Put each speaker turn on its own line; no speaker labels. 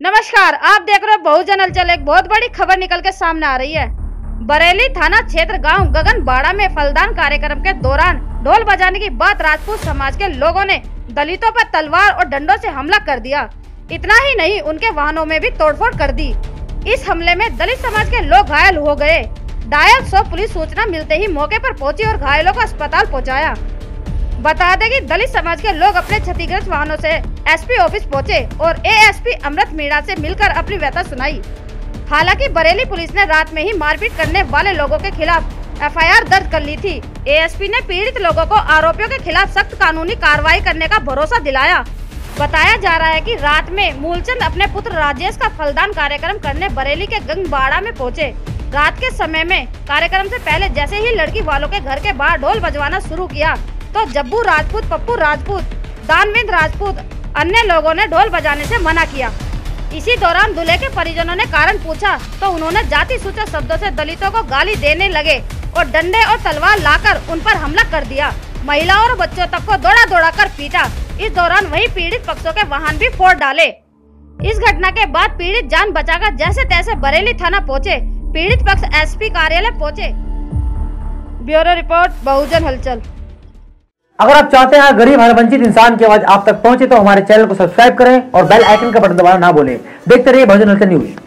नमस्कार, आप देख रहे हो बहुजन हलचल एक बहुत बड़ी खबर निकल के सामने आ रही है। बरेली थाना क्षेत्र गाँव गगन बाड़ा में फलदान कार्यक्रम के दौरान ढोल बजाने की बात राजपूत समाज के लोगों ने दलितों पर तलवार और डंडों से हमला कर दिया। इतना ही नहीं, उनके वाहनों में भी तोड़फोड़ कर दी। इस हमले में दलित समाज के लोग घायल हो गए। डायल सौ पुलिस सूचना मिलते ही मौके पर पहुँची और घायलों को अस्पताल पहुँचाया। बता दें कि दलित समाज के लोग अपने क्षतिग्रस्त वाहनों से एसपी ऑफ़िस पहुँचे और एएसपी अमृत मीणा से मिलकर अपनी व्यथा सुनाई। हालाँकि बरेली पुलिस ने रात में ही मारपीट करने वाले लोगों के खिलाफ एफआईआर दर्ज कर ली थी। एएसपी ने पीड़ित लोगों को आरोपियों के खिलाफ सख्त कानूनी कार्रवाई करने का भरोसा दिलाया। बताया जा रहा है कि रात में मूलचंद अपने पुत्र राजेश का फलदान कार्यक्रम करने बरेली के गंगबाड़ा में पहुँचे। रात के समय में कार्यक्रम से पहले जैसे ही लड़की वालों के घर के बाहर ढोल बजवाना शुरू किया तो जब्बू राजपूत, पप्पू राजपूत दानविंद राजपूत, अन्य लोगों ने ढोल बजाने से मना किया। इसी दौरान दूल्हे के परिजनों ने कारण पूछा तो उन्होंने जाति सूचक शब्दों से दलितों को गाली देने लगे और डंडे और तलवार लाकर उन पर हमला कर दिया। महिलाओं और बच्चों तक को दौड़ा दौड़ा कर पीटा। इस दौरान वही पीड़ित पक्षों के वाहन भी फोड़ डाले। इस घटना के बाद पीड़ित जान बचाकर जैसे तैसे बरेली थाना पहुँचे। पीड़ित पक्ष एसपी कार्यालय पहुँचे। ब्यूरो रिपोर्ट, बहुजन हलचल।
अगर आप चाहते हैं, गरीब हर वंचित इंसान की आवाज़ आप तक पहुँचे तो हमारे चैनल को सब्सक्राइब करें और बेल आइकन का बटन दबाना ना बोले देखते रहिए भजन न्यूज़।